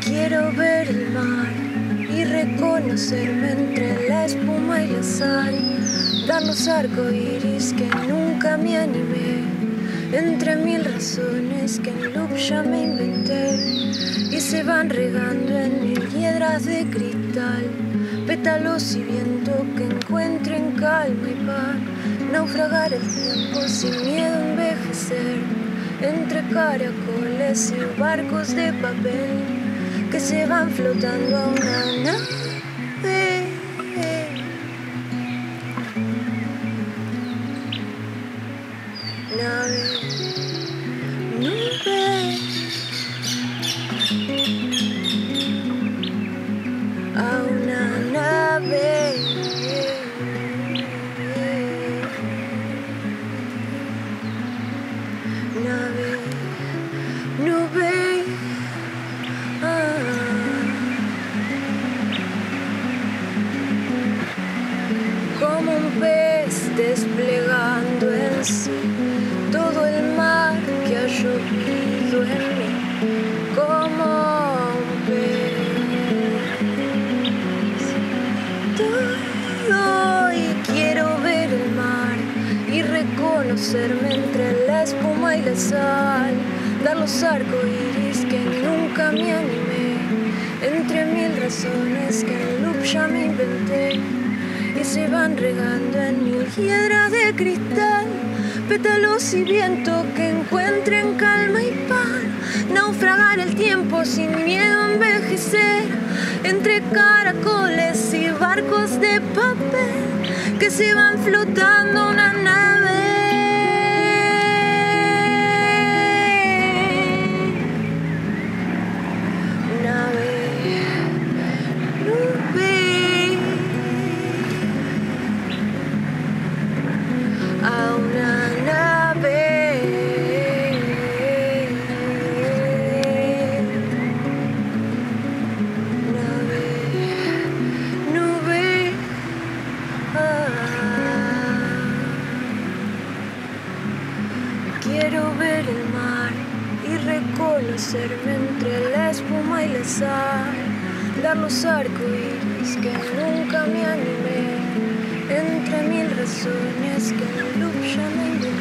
Quiero ver el mar y reconocerme entre la espuma y la sal, dar los arcoíris que nunca me animé, entre mil razones que en loop ya me inventé y se van regando en mil piedras de cristal, pétalos y viento que encuentren calma y paz, naufragar el tiempo sin miedo a envejecer, entre caracoles y barcos de papel que se van flotando a una nave. Desplegando en sí todo el mar que ha llovido en mí. Como un pez. Todo y quiero ver el mar y reconocerme entre la espuma y la sal. Dar los arcoíris que nunca me animé. Entre mil razones que en loop ya me inventé y se van regando en mil piedras de cristal, pétalos y viento que encuentren calma y paz, naufragar el tiempo sin miedo a envejecer, entre caracoles y barcos de papel que se van flotando una Ver el mar y reconocerme entre la espuma y la sal, dar los arcoíris que nunca me animé, entre mil razones que en loop ya me